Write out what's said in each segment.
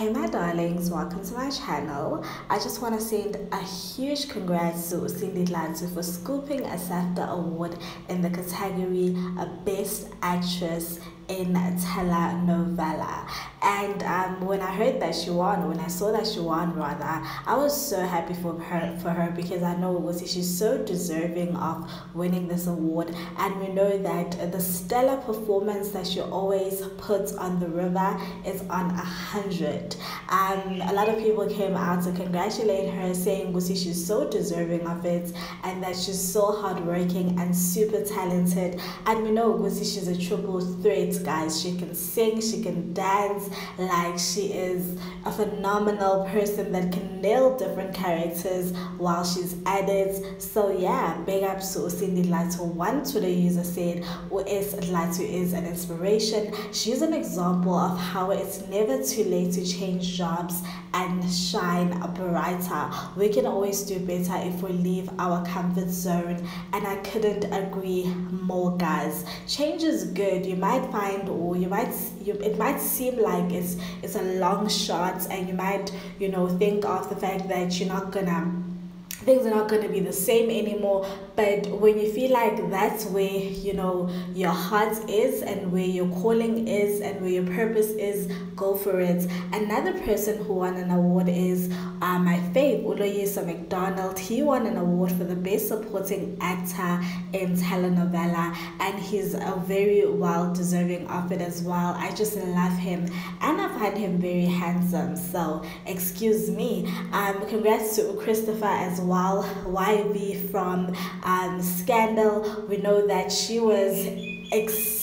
Hey my darlings, welcome to my channel. I just want to send a huge congrats to Sindi Dlathu for scooping a SAFTA award in the category of Best Actress in telenovela and um, when I heard that she won when I saw that she won rather I was so happy for her for her because I know was she's so deserving of winning this award. And we know that the stellar performance that she always puts on the river is on a hundred. Um, a lot of people came out to congratulate her saying Gusi she's so deserving of it and that she's so hardworking and super talented. And we know Gusi she's a triple threat guys. She can sing, she can dance, like she is a phenomenal person that can nail different characters while she's at it. So yeah, big up to Sindi Dlathu. One Twitter user said, "Is Dlathu is an inspiration. She's an example of how it's never too late to change jobs and shine brighter. We can always do better if we leave our comfort zone. And I couldn't agree more, guys. Change is good. You might find, or you might, you, it might seem like it's it's a long shot, and you might, you know, think of the fact that you're not gonna things are not going to be the same anymore. But when you feel like that's where you know your heart is and where your calling is and where your purpose is go for it. Another person who won an award is uh, my fave Loyiso McDonald. He won an award for the best supporting actor in telenovela and he's a very well deserving of it as well. I just love him and I find him very handsome. So excuse me. Um congrats to Christopher as well while YB from um, Scandal, we know that she was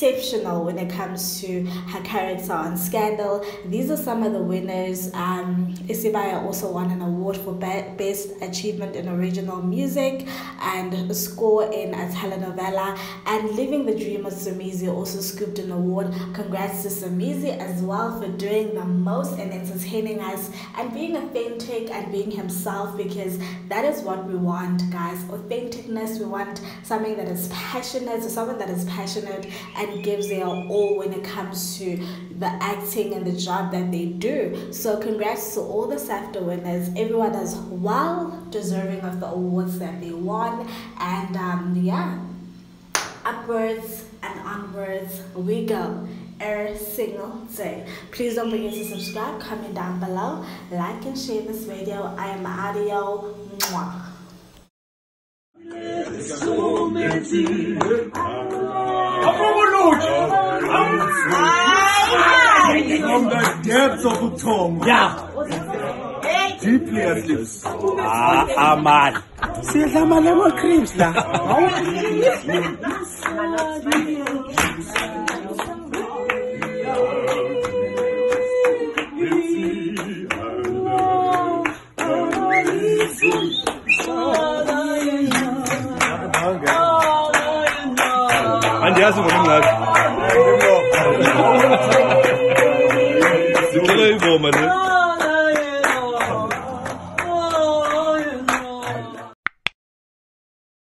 exceptional when it comes to her character on Scandal. These are some of the winners. Um, Isibaya also won an award for Best Achievement in Original Music and score in a telenovela. And Living the Dream of Somizi also scooped an award. Congrats to Somizi as well for doing the most and entertaining us and being authentic and being himself because that is what we want, guys. Authenticness. We want something that is passionate, so someone that is passionate and gives their all when it comes to the acting and the job that they do. So congrats to all the SAFTA winners. Everyone is well deserving of the awards that they won. And um, yeah, upwards and onwards we go every single day. Please don't forget to subscribe, comment down below, like and share this video. I am Adio. Mwah. So From the depths of Uthongo. Yeah. Deeply asleep. Ah, ah, man. Sidla malema creams la. Andiyazi ngoma ngazi. Sicela ingoma ne.